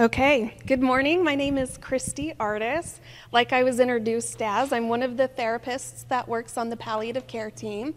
Okay, good morning. My name is Christy Ardis. Like I was introduced as, I'm one of the therapists that works on the palliative care team,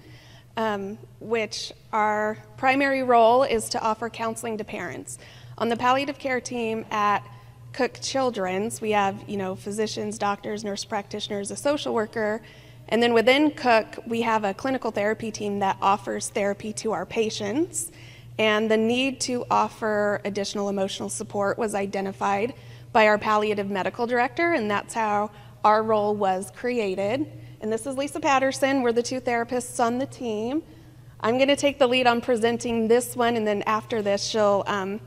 um, which our primary role is to offer counseling to parents. On the palliative care team at Cook Children's, we have, you know, physicians, doctors, nurse practitioners, a social worker, and then within Cook, we have a clinical therapy team that offers therapy to our patients. And the need to offer additional emotional support was identified by our palliative medical director, and that's how our role was created. And this is Lisa Patterson. We're the two therapists on the team. I'm going to take the lead on presenting this one, and then after this, she'll um,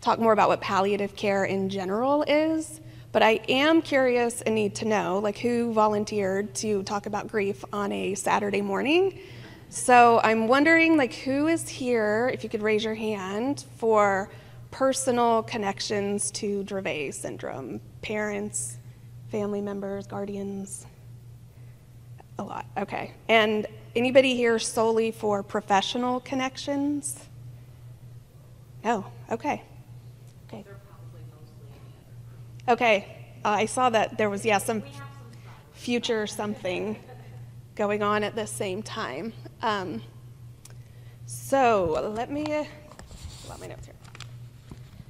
talk more about what palliative care in general is. But I am curious and need to know, like, who volunteered to talk about grief on a Saturday morning? So I'm wondering, like, who is here, if you could raise your hand, for personal connections to Dravet syndrome? Parents, family members, guardians? A lot, okay. And anybody here solely for professional connections? Oh, okay. Okay. Okay, uh, I saw that there was, yeah, some future something going on at the same time. Um, so let me let my notes here.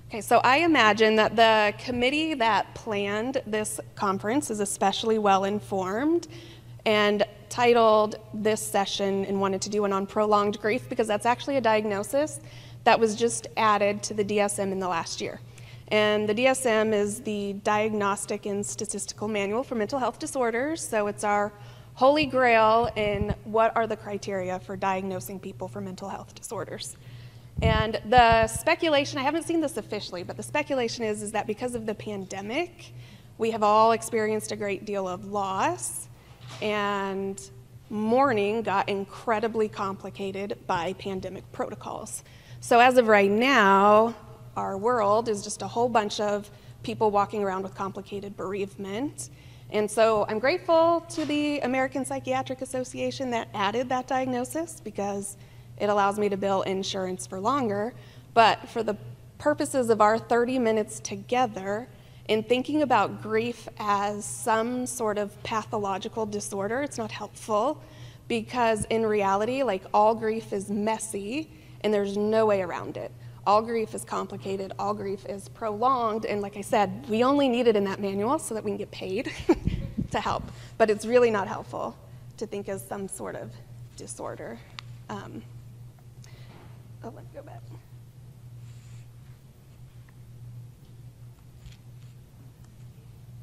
Okay, so I imagine that the committee that planned this conference is especially well informed and titled this session and wanted to do one on prolonged grief because that's actually a diagnosis that was just added to the DSM in the last year. And the DSM is the Diagnostic and Statistical Manual for Mental Health Disorders, so it's our holy grail in what are the criteria for diagnosing people for mental health disorders. And the speculation, I haven't seen this officially, but the speculation is, is that because of the pandemic, we have all experienced a great deal of loss, and mourning got incredibly complicated by pandemic protocols. So, as of right now, our world is just a whole bunch of people walking around with complicated bereavement. And so I'm grateful to the American Psychiatric Association that added that diagnosis because it allows me to bill insurance for longer. But for the purposes of our 30 minutes together, in thinking about grief as some sort of pathological disorder, it's not helpful because in reality, like all grief is messy and there's no way around it. All grief is complicated, all grief is prolonged, and like I said, we only need it in that manual so that we can get paid to help. But it's really not helpful to think as some sort of disorder. Um, oh, let me go back.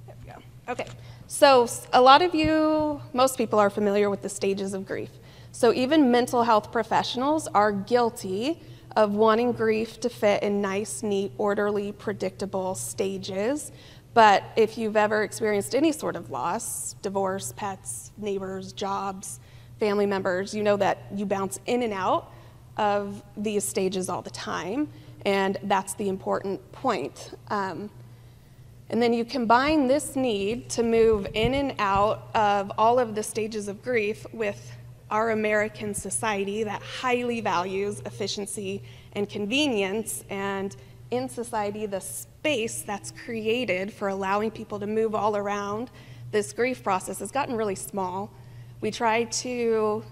There we go. Okay, so a lot of you, most people are familiar with the stages of grief. So even mental health professionals are guilty of wanting grief to fit in nice, neat, orderly, predictable stages. But if you've ever experienced any sort of loss, divorce, pets, neighbors, jobs, family members, you know that you bounce in and out of these stages all the time. And that's the important point. Um, and then you combine this need to move in and out of all of the stages of grief with our American society that highly values efficiency and convenience, and in society, the space that's created for allowing people to move all around this grief process has gotten really small. We try to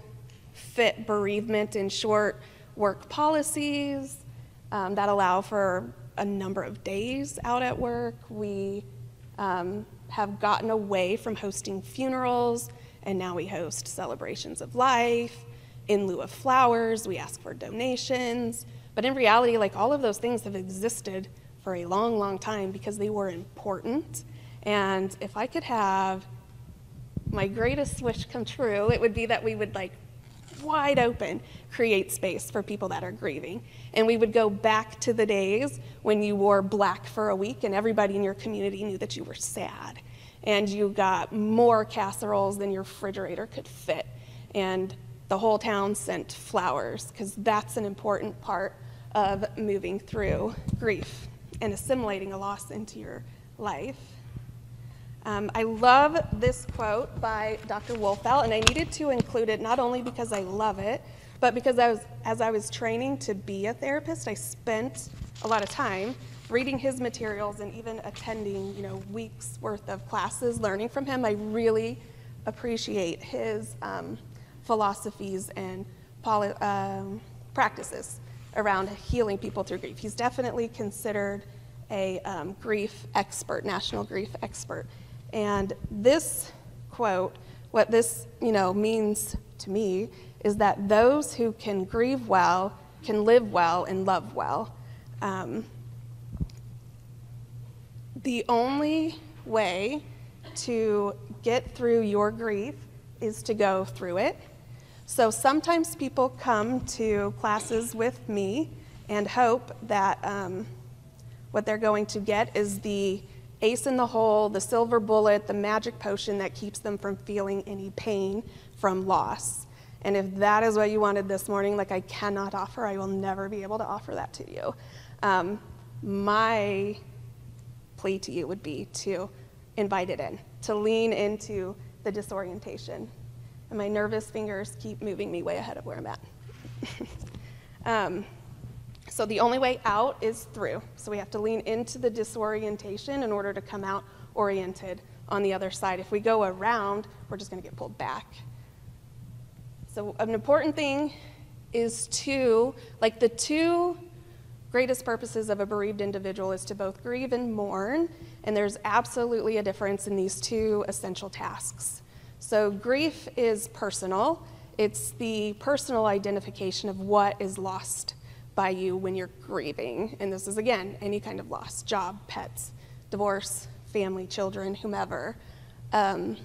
fit bereavement in short work policies um, that allow for a number of days out at work. We um, have gotten away from hosting funerals and now we host celebrations of life. In lieu of flowers, we ask for donations. But in reality, like all of those things have existed for a long, long time because they were important. And if I could have my greatest wish come true, it would be that we would like wide open create space for people that are grieving. And we would go back to the days when you wore black for a week and everybody in your community knew that you were sad and you got more casseroles than your refrigerator could fit. And the whole town sent flowers because that's an important part of moving through grief and assimilating a loss into your life. Um, I love this quote by Dr. Wolfelt, and I needed to include it not only because I love it, but because I was, as I was training to be a therapist, I spent a lot of time reading his materials and even attending, you know, weeks worth of classes, learning from him, I really appreciate his um, philosophies and poly, um, practices around healing people through grief. He's definitely considered a um, grief expert, national grief expert. And this quote, what this you know means to me is that those who can grieve well can live well and love well. Um, the only way to get through your grief is to go through it. So sometimes people come to classes with me and hope that um, what they're going to get is the ace in the hole, the silver bullet, the magic potion that keeps them from feeling any pain from loss. And if that is what you wanted this morning, like I cannot offer, I will never be able to offer that to you. Um, my plea to you would be to invite it in, to lean into the disorientation. And my nervous fingers keep moving me way ahead of where I'm at. um, so the only way out is through. So we have to lean into the disorientation in order to come out oriented on the other side. If we go around, we're just going to get pulled back. So, an important thing is to, like the two greatest purposes of a bereaved individual is to both grieve and mourn, and there's absolutely a difference in these two essential tasks. So, grief is personal, it's the personal identification of what is lost by you when you're grieving. And this is, again, any kind of loss job, pets, divorce, family, children, whomever. Um,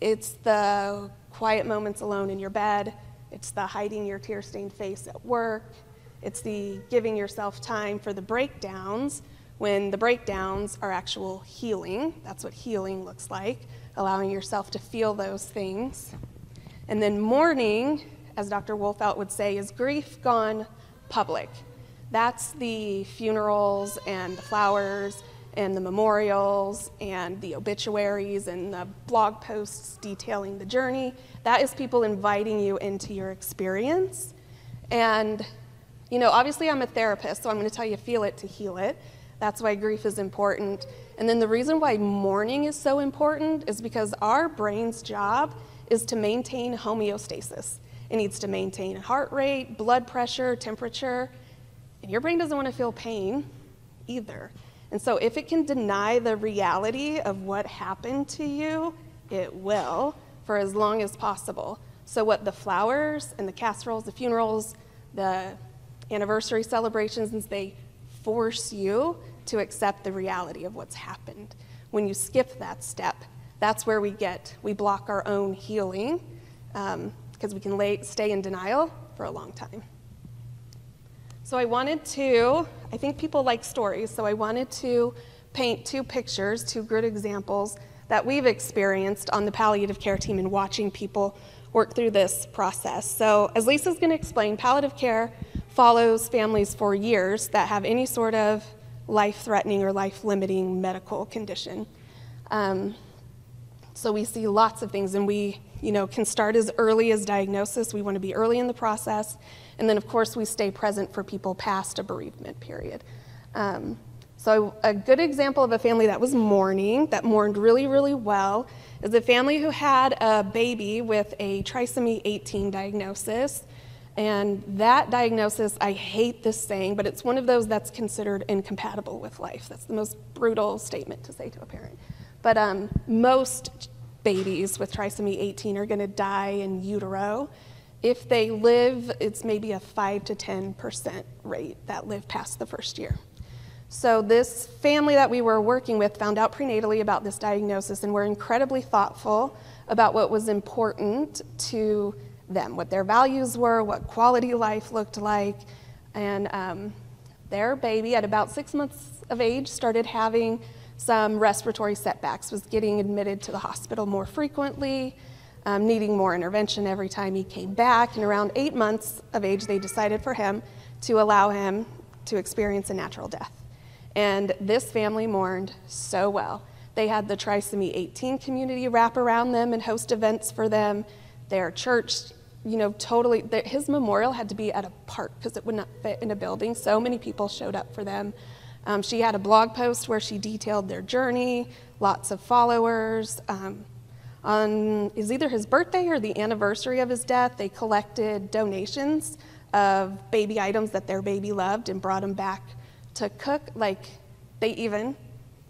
it's the quiet moments alone in your bed. It's the hiding your tear stained face at work. It's the giving yourself time for the breakdowns when the breakdowns are actual healing. That's what healing looks like, allowing yourself to feel those things. And then mourning, as Dr. Wolfelt would say, is grief gone public. That's the funerals and the flowers and the memorials and the obituaries and the blog posts detailing the journey. That is people inviting you into your experience. And, you know, obviously I'm a therapist, so I'm going to tell you feel it to heal it. That's why grief is important. And then the reason why mourning is so important is because our brain's job is to maintain homeostasis. It needs to maintain heart rate, blood pressure, temperature. And your brain doesn't want to feel pain either. And so, if it can deny the reality of what happened to you, it will for as long as possible. So, what the flowers and the casseroles, the funerals, the anniversary celebrations, they force you to accept the reality of what's happened. When you skip that step, that's where we get, we block our own healing because um, we can lay, stay in denial for a long time. So I wanted to, I think people like stories, so I wanted to paint two pictures, two good examples that we've experienced on the palliative care team in watching people work through this process. So, as Lisa's going to explain, palliative care follows families for years that have any sort of life threatening or life limiting medical condition. Um, so we see lots of things, and we, you know, can start as early as diagnosis. We want to be early in the process, and then, of course, we stay present for people past a bereavement period. Um, so, a good example of a family that was mourning, that mourned really, really well, is a family who had a baby with a trisomy 18 diagnosis. And that diagnosis, I hate this saying, but it's one of those that's considered incompatible with life. That's the most brutal statement to say to a parent. But um, most babies with trisomy 18 are going to die in utero. If they live, it's maybe a 5 to 10% rate that live past the first year. So, this family that we were working with found out prenatally about this diagnosis and were incredibly thoughtful about what was important to them, what their values were, what quality life looked like. And um, their baby, at about six months of age, started having some respiratory setbacks, was getting admitted to the hospital more frequently um, needing more intervention every time he came back. And around eight months of age, they decided for him to allow him to experience a natural death. And this family mourned so well. They had the Trisomy 18 community wrap around them and host events for them. Their church you know, totally, his memorial had to be at a park because it would not fit in a building. So many people showed up for them. Um, she had a blog post where she detailed their journey, lots of followers. Um, on is either his birthday or the anniversary of his death, they collected donations of baby items that their baby loved and brought them back to cook. Like they even,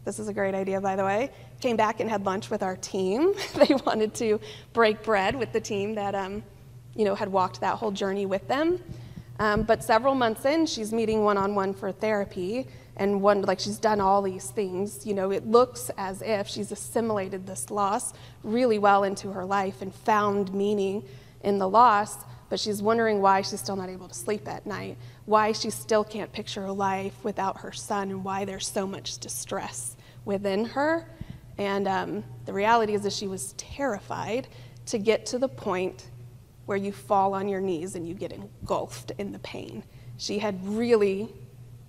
this is a great idea by the way, came back and had lunch with our team. they wanted to break bread with the team that um, you know had walked that whole journey with them. Um, but several months in, she's meeting one on one for therapy, and one like she's done all these things. You know, it looks as if she's assimilated this loss really well into her life and found meaning in the loss. But she's wondering why she's still not able to sleep at night, why she still can't picture a life without her son, and why there's so much distress within her. And um, the reality is that she was terrified to get to the point where you fall on your knees and you get engulfed in the pain. She had really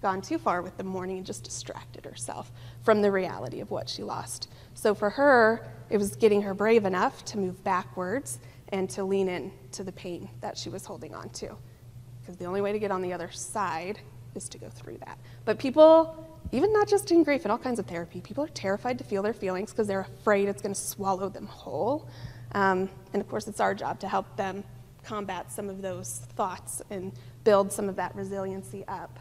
gone too far with the mourning and just distracted herself from the reality of what she lost. So for her, it was getting her brave enough to move backwards and to lean in to the pain that she was holding on to. Because the only way to get on the other side is to go through that. But people, even not just in grief, in all kinds of therapy, people are terrified to feel their feelings because they're afraid it's going to swallow them whole. Um, and of course, it's our job to help them combat some of those thoughts and build some of that resiliency up.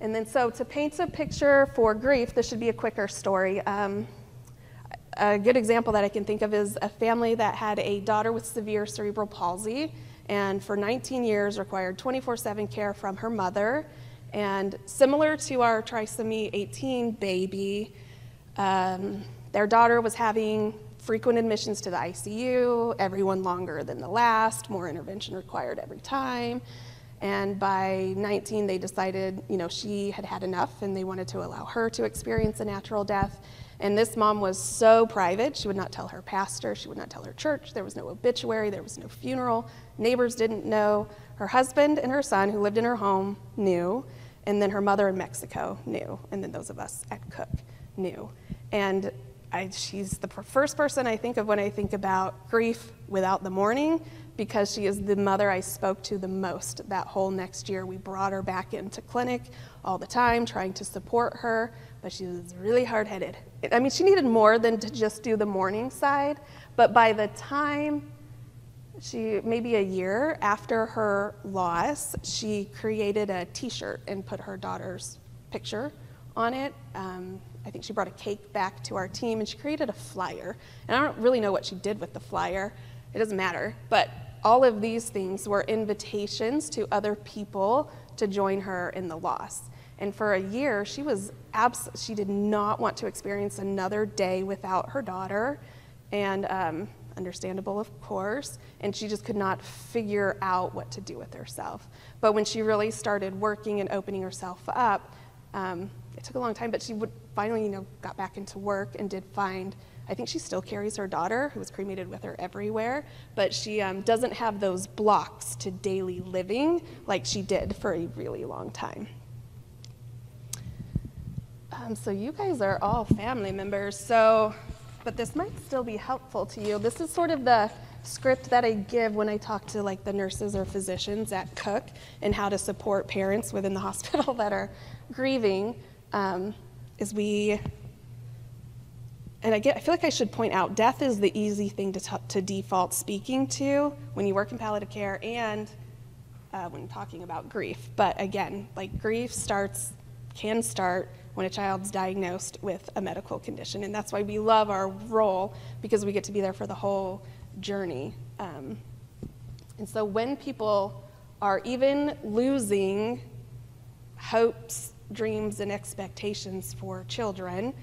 And then, so to paint a picture for grief, this should be a quicker story. Um, a good example that I can think of is a family that had a daughter with severe cerebral palsy and for 19 years required 24 7 care from her mother. And similar to our trisomy 18 baby, um, their daughter was having frequent admissions to the ICU, every one longer than the last, more intervention required every time. And by 19, they decided, you know, she had had enough and they wanted to allow her to experience a natural death. And this mom was so private, she would not tell her pastor, she would not tell her church. There was no obituary, there was no funeral. Neighbors didn't know. Her husband and her son, who lived in her home, knew. And then her mother in Mexico knew. And then those of us at Cook knew. And I, she's the first person I think of when I think about grief without the mourning because she is the mother I spoke to the most that whole next year. We brought her back into clinic all the time, trying to support her, but she was really hard headed. I mean, she needed more than to just do the mourning side, but by the time she, maybe a year after her loss, she created a t shirt and put her daughter's picture on it. Um, I think she brought a cake back to our team and she created a flyer. And I don't really know what she did with the flyer, it doesn't matter. But all of these things were invitations to other people to join her in the loss. And for a year, she was abs- she did not want to experience another day without her daughter. And um, understandable, of course, and she just could not figure out what to do with herself. But when she really started working and opening herself up, um, it took a long time, but she would finally, you know, got back into work and did find. I think she still carries her daughter, who was cremated with her everywhere, but she um, doesn't have those blocks to daily living like she did for a really long time. Um, so you guys are all family members, so, but this might still be helpful to you. This is sort of the script that I give when I talk to like the nurses or physicians at Cook and how to support parents within the hospital that are grieving um, is we, and I, get, I feel like I should point out, death is the easy thing to, t- to default speaking to when you work in palliative care and uh, when talking about grief. But again, like grief starts, can start when a child's diagnosed with a medical condition. And that's why we love our role because we get to be there for the whole journey. Um, and so when people are even losing hopes dreams and expectations for children.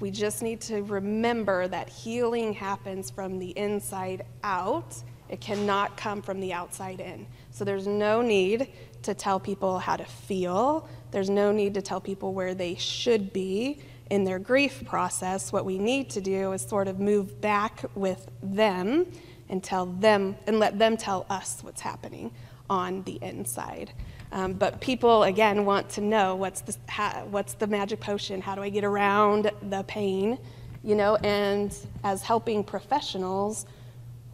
We just need to remember that healing happens from the inside out. It cannot come from the outside in. So there's no need to tell people how to feel. There's no need to tell people where they should be in their grief process. What we need to do is sort of move back with them and tell them and let them tell us what's happening on the inside. Um, but people, again, want to know what's the, how, what's the magic potion? How do I get around the pain? You know, and as helping professionals,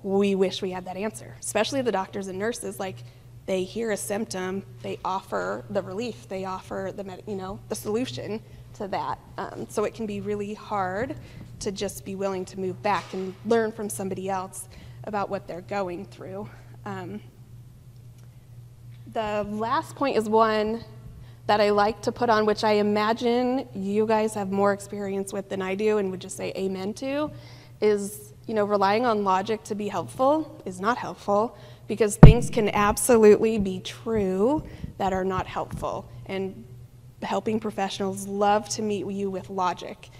we wish we had that answer, especially the doctors and nurses. Like, they hear a symptom, they offer the relief, they offer the, you know, the solution to that. Um, so it can be really hard to just be willing to move back and learn from somebody else about what they're going through. Um, the last point is one that I like to put on, which I imagine you guys have more experience with than I do and would just say amen to, is you know, relying on logic to be helpful is not helpful because things can absolutely be true that are not helpful. And helping professionals love to meet you with logic.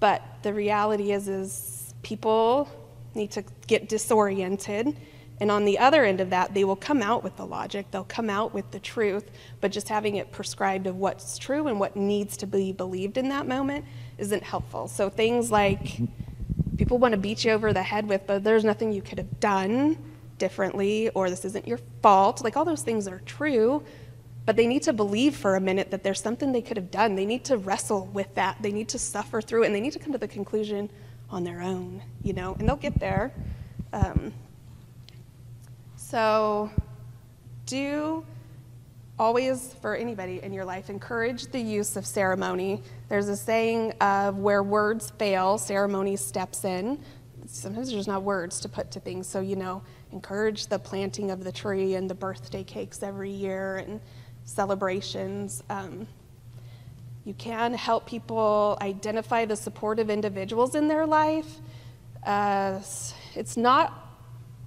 But the reality is is people need to get disoriented and on the other end of that, they will come out with the logic, they'll come out with the truth, but just having it prescribed of what's true and what needs to be believed in that moment isn't helpful. So things like people want to beat you over the head with, but there's nothing you could have done differently, or this isn't your fault, like all those things are true, but they need to believe for a minute that there's something they could have done. They need to wrestle with that. They need to suffer through it, and they need to come to the conclusion on their own, you know, and they'll get there. Um, so, do always, for anybody in your life, encourage the use of ceremony. There's a saying of where words fail, ceremony steps in. Sometimes there's not words to put to things, so you know, encourage the planting of the tree and the birthday cakes every year and celebrations. Um, you can help people identify the supportive individuals in their life. Uh, it's not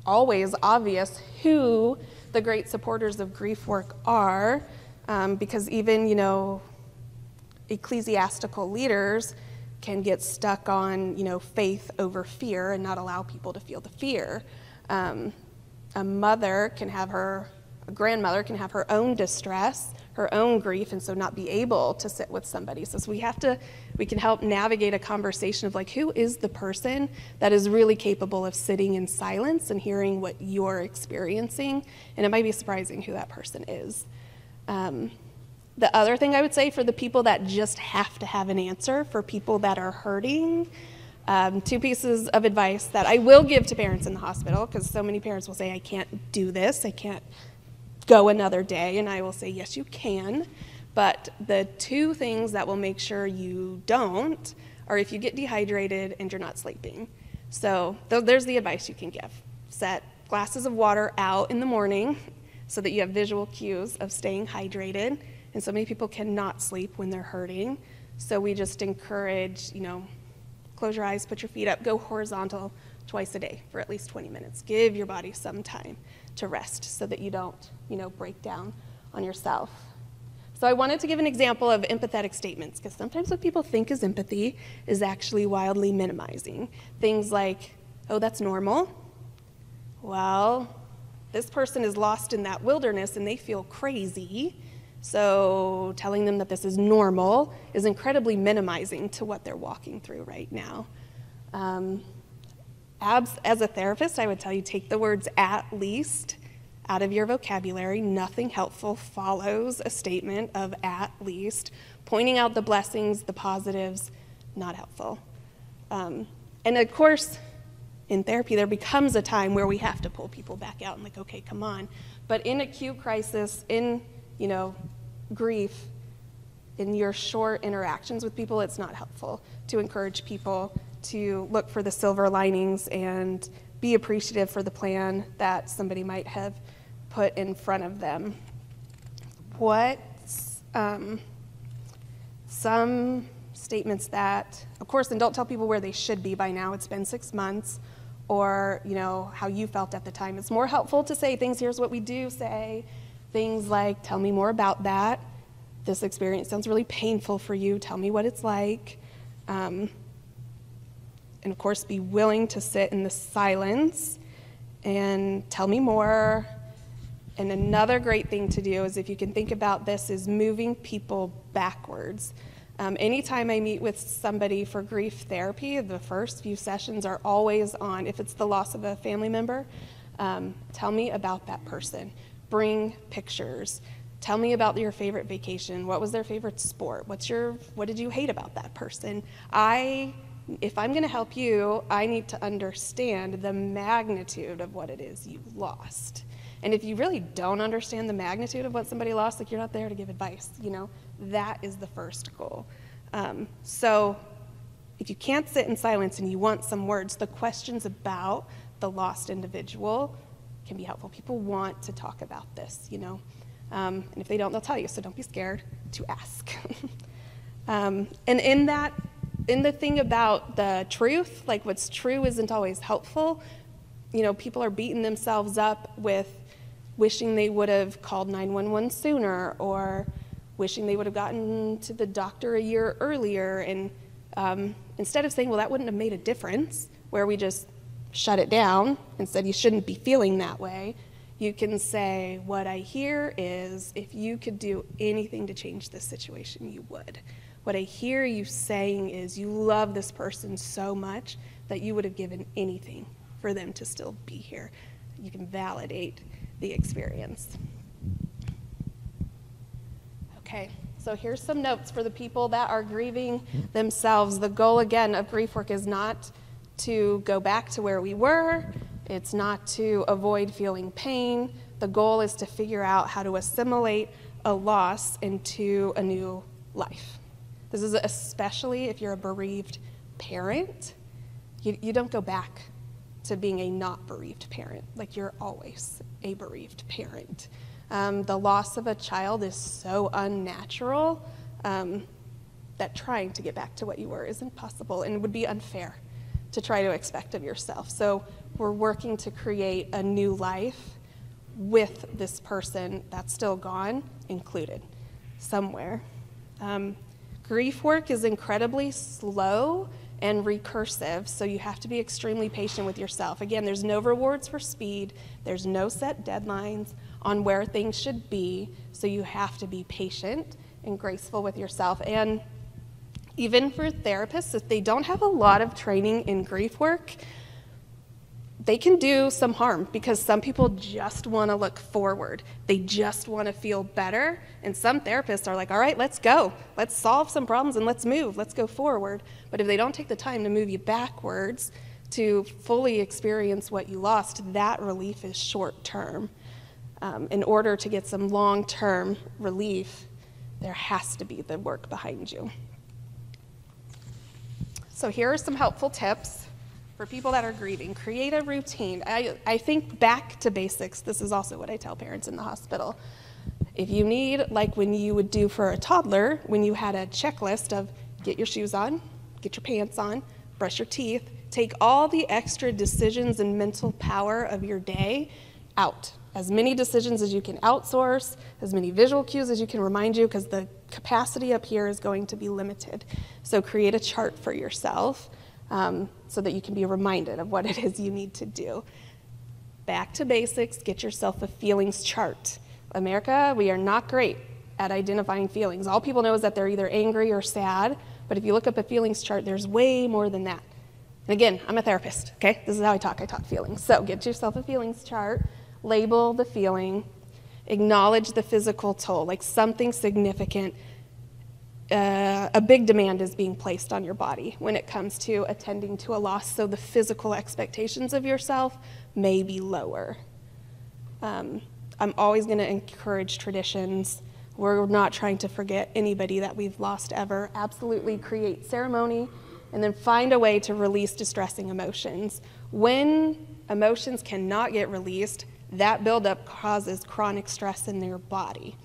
always obvious who the great supporters of grief work are, um, because even, you know, ecclesiastical leaders can get stuck on, you know, faith over fear and not allow people to feel the fear. Um, a mother can have her, a grandmother can have her own distress her own grief and so not be able to sit with somebody. So, so we have to, we can help navigate a conversation of like, who is the person that is really capable of sitting in silence and hearing what you're experiencing? And it might be surprising who that person is. Um, the other thing I would say for the people that just have to have an answer, for people that are hurting, um, two pieces of advice that I will give to parents in the hospital because so many parents will say, I can't do this, I can't go another day, and I will say, yes, you can. But the two things that will make sure you don't are if you get dehydrated and you're not sleeping. So th- there's the advice you can give. Set glasses of water out in the morning so that you have visual cues of staying hydrated. And so many people cannot sleep when they're hurting. So we just encourage, you know, close your eyes, put your feet up, go horizontal twice a day for at least 20 minutes. Give your body some time to rest so that you don't, you know, break down on yourself. So I wanted to give an example of empathetic statements because sometimes what people think is empathy is actually wildly minimizing. Things like, "Oh, that's normal." Well, this person is lost in that wilderness and they feel crazy. So telling them that this is normal is incredibly minimizing to what they're walking through right now. Um, Abs, as a therapist, I would tell you take the words at least out of your vocabulary. Nothing helpful follows a statement of at least. Pointing out the blessings, the positives, not helpful. Um, and of course, in therapy, there becomes a time where we have to pull people back out and, like, okay, come on. But in acute crisis, in, you know, grief, in your short interactions with people, it's not helpful to encourage people to look for the silver linings and be appreciative for the plan that somebody might have put in front of them. What um, some statements that, of course, and don't tell people where they should be by now. It's been six months, or you know how you felt at the time. It's more helpful to say things. Here's what we do say. Things like, "Tell me more about that." This experience sounds really painful for you. Tell me what it's like. Um, and of course, be willing to sit in the silence and tell me more. And another great thing to do is if you can think about this is moving people backwards. Um, anytime I meet with somebody for grief therapy, the first few sessions are always on, if it's the loss of a family member, um, tell me about that person. Bring pictures. Tell me about your favorite vacation. What was their favorite sport? What's your, what did you hate about that person? I if I'm going to help you, I need to understand the magnitude of what it is you lost. And if you really don't understand the magnitude of what somebody lost, like you're not there to give advice, you know, that is the first goal. Um, so if you can't sit in silence and you want some words, the questions about the lost individual can be helpful. People want to talk about this, you know. Um, and if they don't, they'll tell you, so don't be scared to ask. um, and in that, in the thing about the truth, like what's true isn't always helpful. You know, people are beating themselves up with wishing they would have called 911 sooner or wishing they would have gotten to the doctor a year earlier. And um, instead of saying, well, that wouldn't have made a difference, where we just shut it down and said, you shouldn't be feeling that way, you can say, what I hear is if you could do anything to change this situation, you would. What I hear you saying is you love this person so much that you would have given anything for them to still be here. You can validate the experience. Okay, so here's some notes for the people that are grieving themselves. The goal, again, of grief work is not to go back to where we were, it's not to avoid feeling pain. The goal is to figure out how to assimilate a loss into a new life. This is especially if you're a bereaved parent. You, you don't go back to being a not bereaved parent, like you're always a bereaved parent. Um, the loss of a child is so unnatural um, that trying to get back to what you were isn't possible and would be unfair to try to expect of yourself. So we're working to create a new life with this person that's still gone included somewhere. Um, grief work is incredibly slow and recursive, so you have to be extremely patient with yourself. Again, there's no rewards for speed, there's no set deadlines on where things should be, so you have to be patient and graceful with yourself. And even for therapists, if they don't have a lot of training in grief work, they can do some harm because some people just want to look forward. They just want to feel better. And some therapists are like, all right, let's go. Let's solve some problems and let's move. Let's go forward. But if they don't take the time to move you backwards to fully experience what you lost, that relief is short term. Um, in order to get some long term relief, there has to be the work behind you. So, here are some helpful tips for people that are grieving. Create a routine. I, I think back to basics. This is also what I tell parents in the hospital. If you need, like when you would do for a toddler, when you had a checklist of get your shoes on, get your pants on, brush your teeth, take all the extra decisions and mental power of your day out. As many decisions as you can outsource, as many visual cues as you can remind you, because the capacity up here is going to be limited. So create a chart for yourself um, so that you can be reminded of what it is you need to do. Back to basics, get yourself a feelings chart. America, we are not great at identifying feelings. All people know is that they're either angry or sad, but if you look up a feelings chart, there's way more than that. And again, I'm a therapist, okay? This is how I talk. I talk feelings. So get yourself a feelings chart, label the feeling, acknowledge the physical toll, like something significant uh, a big demand is being placed on your body when it comes to attending to a loss, so the physical expectations of yourself may be lower. Um, I'm always going to encourage traditions. We're not trying to forget anybody that we've lost ever. Absolutely create ceremony and then find a way to release distressing emotions. When emotions cannot get released, that buildup causes chronic stress in their body.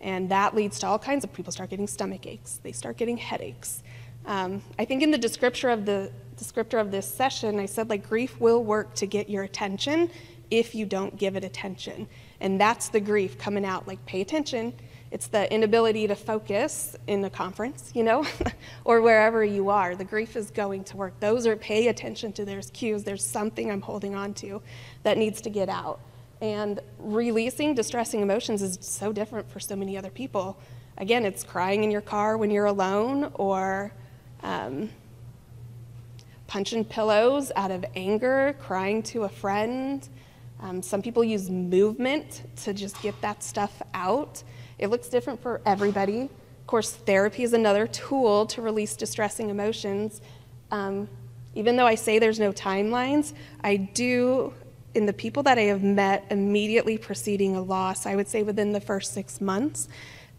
And that leads to all kinds of people start getting stomach aches, they start getting headaches. Um, I think in the descriptor of the descriptor of this session, I said like grief will work to get your attention if you don't give it attention. And that's the grief coming out, like pay attention. It's the inability to focus in a conference, you know, or wherever you are. The grief is going to work. Those are pay attention to there's cues, there's something I'm holding on to that needs to get out. And releasing distressing emotions is so different for so many other people. Again, it's crying in your car when you're alone, or um, punching pillows out of anger, crying to a friend. Um, some people use movement to just get that stuff out. It looks different for everybody. Of course, therapy is another tool to release distressing emotions. Um, even though I say there's no timelines, I do, in the people that I have met immediately preceding a loss, I would say within the first six months,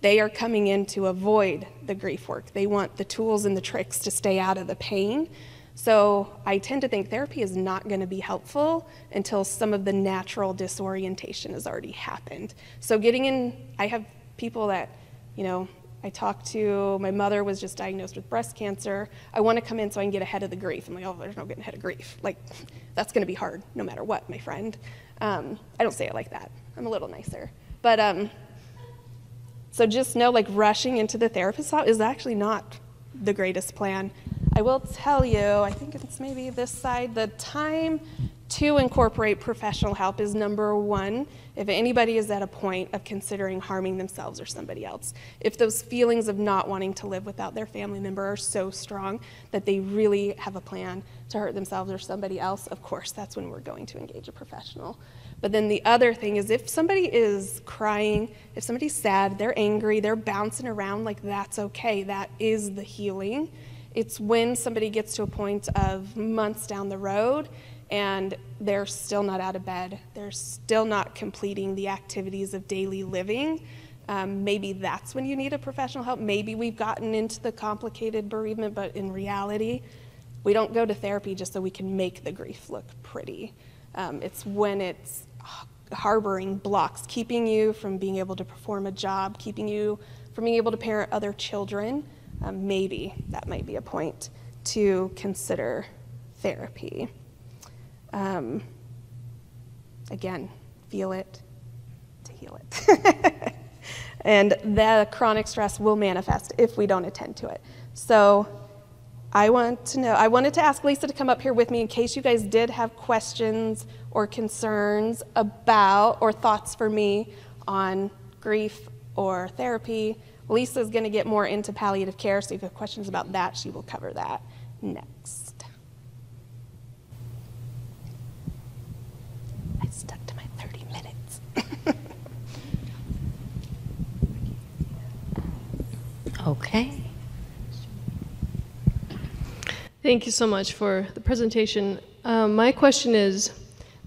they are coming in to avoid the grief work. They want the tools and the tricks to stay out of the pain. So I tend to think therapy is not going to be helpful until some of the natural disorientation has already happened. So getting in, I have people that, you know, I talked to, my mother was just diagnosed with breast cancer. I want to come in so I can get ahead of the grief. I'm like, oh, there's no getting ahead of grief. Like, that's going to be hard no matter what, my friend. Um, I don't say it like that. I'm a little nicer. But um, so just know, like, rushing into the therapist is actually not the greatest plan. I will tell you, I think it's maybe this side, the time to incorporate professional help is number one if anybody is at a point of considering harming themselves or somebody else. If those feelings of not wanting to live without their family member are so strong that they really have a plan to hurt themselves or somebody else, of course, that's when we're going to engage a professional. But then the other thing is if somebody is crying, if somebody's sad, they're angry, they're bouncing around, like that's okay. That is the healing. It's when somebody gets to a point of months down the road and they're still not out of bed, they're still not completing the activities of daily living. Um, maybe that's when you need a professional help. Maybe we've gotten into the complicated bereavement, but in reality, we don't go to therapy just so we can make the grief look pretty. Um, it's when it's harboring blocks, keeping you from being able to perform a job, keeping you from being able to parent other children. Um, maybe that might be a point to consider therapy. Um, again, feel it to heal it. and the chronic stress will manifest if we don't attend to it. So I want to know, I wanted to ask Lisa to come up here with me in case you guys did have questions or concerns about or thoughts for me on grief or therapy. Lisa's going to get more into palliative care, so if you have questions about that, she will cover that next. I stuck to my 30 minutes. Okay. Thank you so much for the presentation. Um, my question is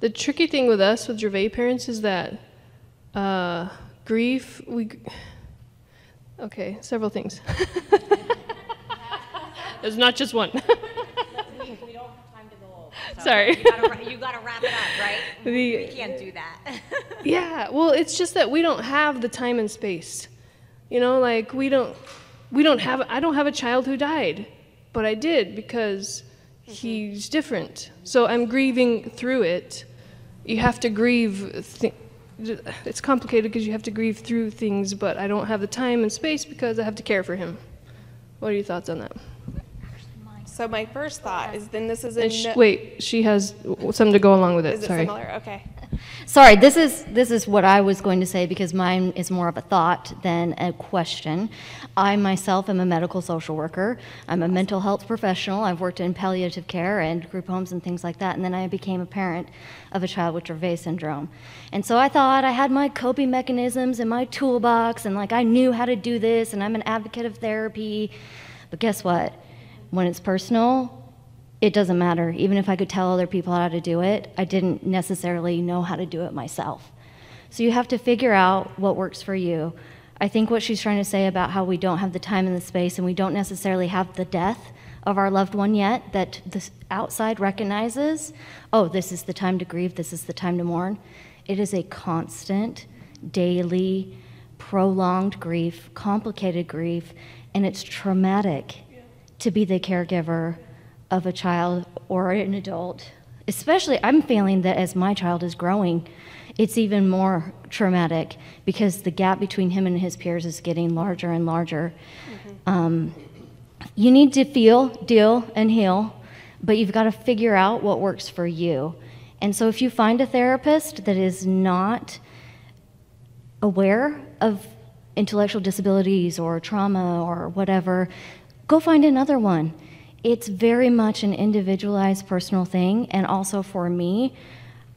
the tricky thing with us, with Dravet parents, is that uh, grief, we. Okay, several things. There's not just one. Sorry. You gotta, you gotta wrap it up, right? The, we can't do that. yeah, well, it's just that we don't have the time and space. You know, like we don't, we don't have. I don't have a child who died, but I did because mm-hmm. he's different. So I'm grieving through it. You have to grieve. Th- it's complicated because you have to grieve through things, but I don't have the time and space because I have to care for him. What are your thoughts on that? So my first thought is then this is a sh- wait. She has something to go along with it. Is it Sorry. similar? Okay. Sorry, this is this is what I was going to say because mine is more of a thought than a question. I myself am a medical social worker. I'm a mental health professional. I've worked in palliative care and group homes and things like that. And then I became a parent of a child with Dravet syndrome. And so I thought I had my coping mechanisms in my toolbox and like I knew how to do this and I'm an advocate of therapy. But guess what? When it's personal, it doesn't matter. Even if I could tell other people how to do it, I didn't necessarily know how to do it myself. So you have to figure out what works for you. I think what she's trying to say about how we don't have the time and the space and we don't necessarily have the death of our loved one yet that the outside recognizes, oh, this is the time to grieve, this is the time to mourn. It is a constant, daily, prolonged grief, complicated grief, and it's traumatic to be the caregiver of a child or an adult. Especially, I'm feeling that as my child is growing, it's even more traumatic because the gap between him and his peers is getting larger and larger. Mm-hmm. Um, you need to feel, deal, and heal, but you've got to figure out what works for you. And so, if you find a therapist that is not aware of intellectual disabilities or trauma or whatever, go find another one it's very much an individualized personal thing. And also for me,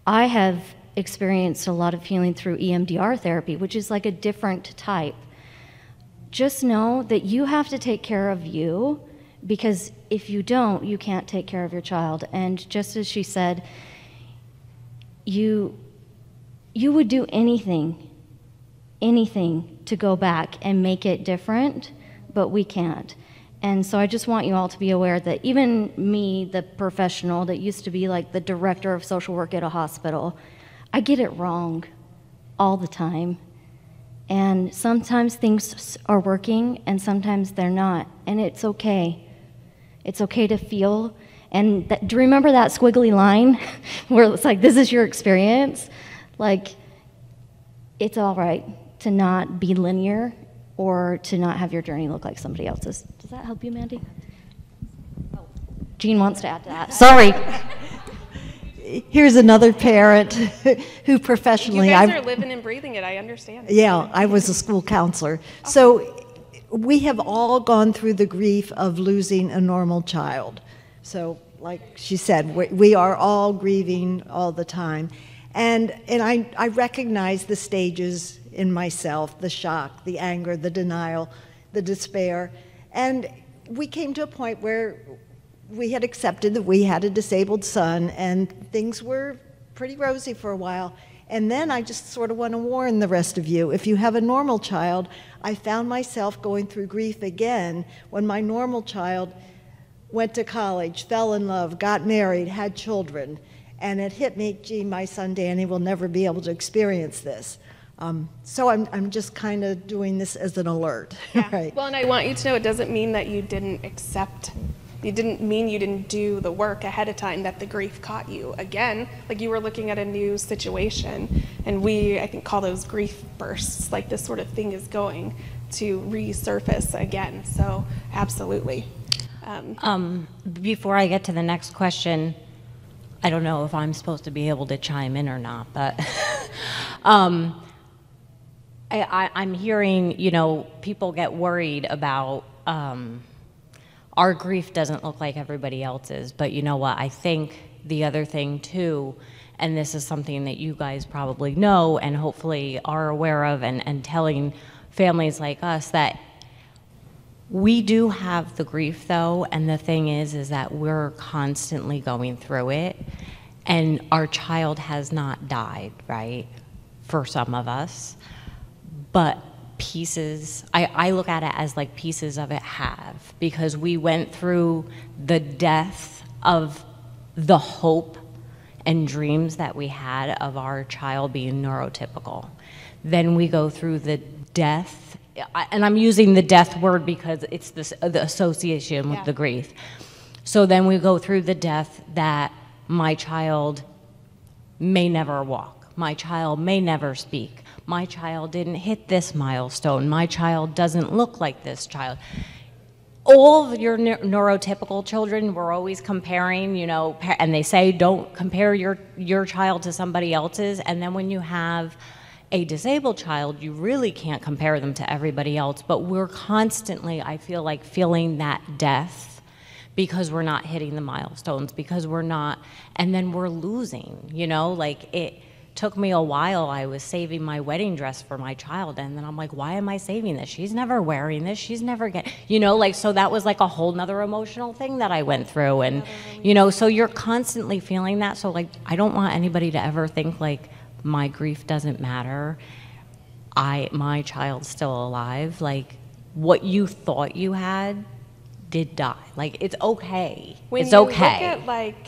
I have experienced a lot of healing through EMDR therapy, which is like a different type. Just know that you have to take care of you because if you don't, you can't take care of your child. And just as she said, you you would do anything, anything to go back and make it different, but we can't. And so I just want you all to be aware that even me, the professional that used to be like the director of social work at a hospital, I get it wrong all the time. And sometimes things are working and sometimes they're not. And it's okay. It's okay to feel. And that, do you remember that squiggly line where it's like, this is your experience? Like, it's all right to not be linear or to not have your journey look like somebody else's. Does that help you, Mandy? Jean wants to add to that. Sorry. Here's another parent who professionally. You professionally, guys I, are living and breathing it. I understand. yeah, I was a school counselor. So we have all gone through the grief of losing a normal child. So, like she said, we, we are all grieving all the time. And, and I, I recognize the stages in myself the shock, the anger, the denial, the despair. And we came to a point where we had accepted that we had a disabled son, and things were pretty rosy for a while. And then I just sort of want to warn the rest of you if you have a normal child, I found myself going through grief again when my normal child went to college, fell in love, got married, had children. And it hit me, gee, my son Danny will never be able to experience this. Um, so I'm, I'm just kind of doing this as an alert, Yeah. right? Well, and I want you to know it doesn't mean that you didn't accept, it didn't mean you didn't do the work ahead of time that the grief caught you. Again, like you were looking at a new situation, and we, I think, call those grief bursts. Like this sort of thing is going to resurface again. So, absolutely. Um, Um, before I get to the next question, I don't know if I'm supposed to be able to chime in or not, but um, I, I'm hearing, you know, people get worried about um, our grief doesn't look like everybody else's. But you know what? I think the other thing too, and this is something that you guys probably know and hopefully are aware of, and, and telling families like us that we do have the grief though, and the thing is, is that we're constantly going through it, and our child has not died, right? For some of us, but pieces, I, I look at it as like pieces of it have, because we went through the death of the hope and dreams that we had of our child being neurotypical. Then we go through the death, and I'm using the death word because it's this, uh, the association with Yeah. the grief. So then we go through the death that my child may never walk. My child may never speak. My child didn't hit this milestone. My child doesn't look like this child. All your neu- neurotypical children, we're always comparing, you know, and they say don't compare your, your child to somebody else's. And then when you have a disabled child, you really can't compare them to everybody else. But we're constantly, I feel like, feeling that death because we're not hitting the milestones, because we're not, and then we're losing, you know, like it took me a while. I was saving my wedding dress for my child, and then I'm like, why am I saving this? She's never wearing this. She's never get, you know, like, so that was like a whole nother emotional thing that I went through. And, you know, so you're constantly feeling that. So, like, I don't want anybody to ever think, like, my grief doesn't matter. I, my child's still alive. Like, what you thought you had did die. Like, it's okay. When it's you okay. look at like,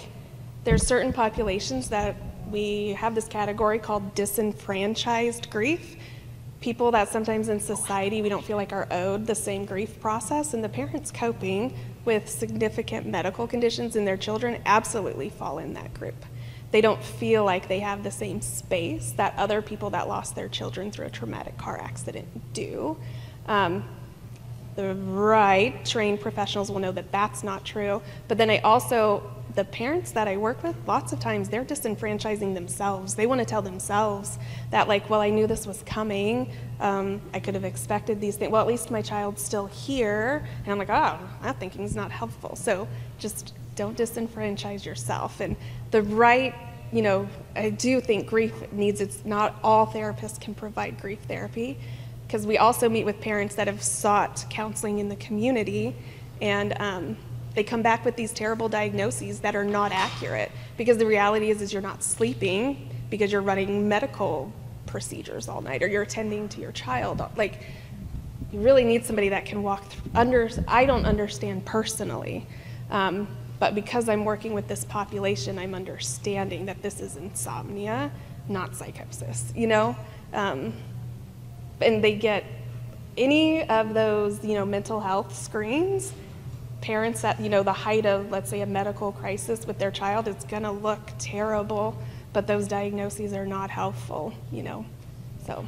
there's certain populations that we have this category called disenfranchised grief. People that sometimes in society we don't feel like are owed the same grief process, and the parents coping with significant medical conditions in their children absolutely fall in that group. They don't feel like they have the same space that other people that lost their children through a traumatic car accident do. Um, the right trained professionals will know that that's not true. But then I also, the parents that I work with, lots of times they're disenfranchising themselves. They want to tell themselves that, like, well, I knew this was coming. Um, I could have expected these things. Well, at least my child's still here. And I'm like, oh, that thinking is not helpful. So just don't disenfranchise yourself. And the right, you know, I do think grief needs its, not all therapists can provide grief therapy because we also meet with parents that have sought counseling in the community and um, They come back with these terrible diagnoses that are not accurate because the reality is, is you're not sleeping because you're running medical procedures all night or you're attending to your child. Like, you really need somebody that can walk through. Under, I don't understand personally, um, but because I'm working with this population, I'm understanding that this is insomnia, not psychosis. You know, um, and they get any of those, you know, mental health screens. Parents at you know the height of, let's say, a medical crisis with their child, it's going to look terrible, but those diagnoses are not helpful. You know, so.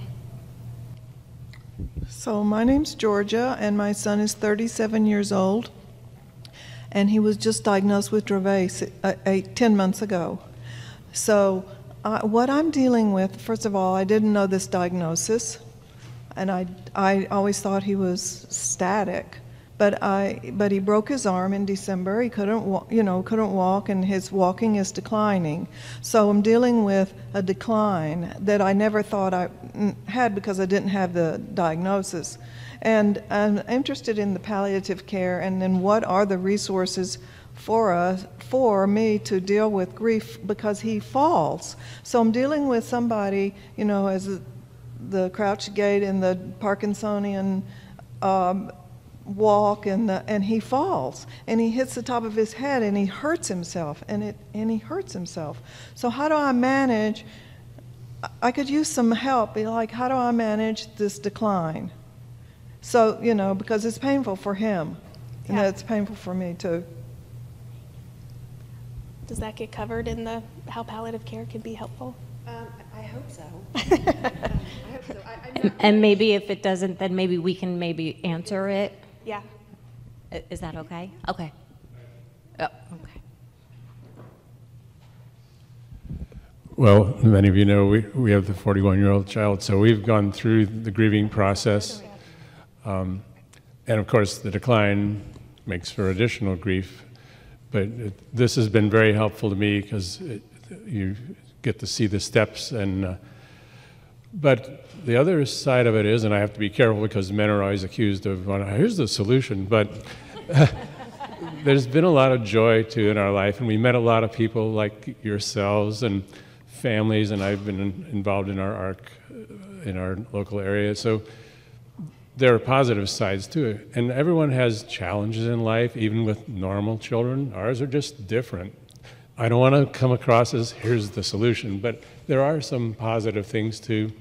So my name's Georgia, and my son is 37 years old, and he was just diagnosed with Dravet uh, eight, 10 months ago. So uh, what I'm dealing with, first of all, I didn't know this diagnosis, and I, I always thought he was static. But I, but he broke his arm in December. He couldn't, you know, couldn't walk, and his walking is declining. So I'm dealing with a decline that I never thought I mm, had because I didn't have the diagnosis. And I'm interested in the palliative care, and then what are the resources for us, for me to deal with grief because he falls. So I'm dealing with somebody, you know, as the crouch gait and the Parkinsonian. Um, walk and, the, and he falls and he hits the top of his head and he hurts himself and, it, and he hurts himself. So, how do I manage? I could use some help, be like, how do I manage this decline? So, you know, because it's painful for him and Yeah. it's painful for me too. Does that get covered in the how palliative care can be helpful? Um, I hope so. Um, I hope so. I, I'm And, and maybe if it doesn't, then maybe we can maybe answer it. Yeah. I- Is that okay? Okay. Oh, okay. Well, many of you know we, we have the 41 year old child, so we've gone through the grieving process. Um, and of course, the decline makes for additional grief. But it, this has been very helpful to me because you get to see the steps. And uh, but the other side of it is, and I have to be careful because men are always accused of, well, here's the solution. But there's been a lot of joy too in our life, and we met a lot of people like yourselves and families, and I've been in- involved in our ARC uh, in our local area. So there are positive sides to it, and everyone has challenges in life, even with normal children. Ours are just different. I don't want to come across as here's the solution, but there are some positive things too.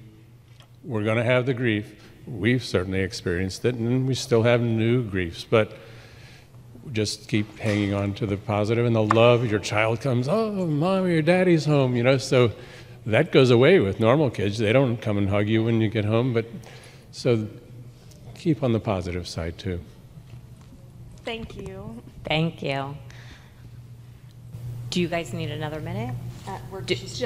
We're going to have the grief. We've certainly experienced it, and we still have new griefs, but just keep hanging on to the positive and the love. Your child comes, oh, mom, your daddy's home, you know. So that goes away with normal kids. They don't come and hug you when you get home, but so keep on the positive side too. Thank you. Thank you. Do you guys need another minute? Uh, just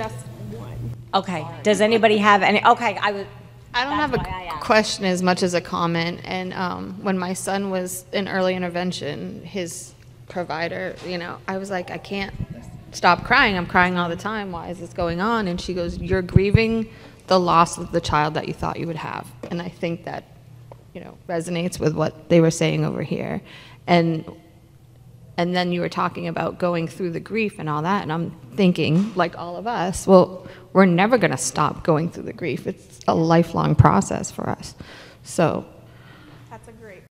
one. Okay. Does anybody have any? Okay, I would. I don't That's have a question as much as a comment. And um, when my son was in early intervention, his provider, you know, I was like, I can't stop crying. I'm crying all the time. Why is this going on? And she goes, You're grieving the loss of the child that you thought you would have. And I think that, you know, resonates with what they were saying over here. And and then you were talking about going through the grief and all that, and I'm thinking, like all of us, well, we're never going to stop going through the grief. It's a lifelong process for us. So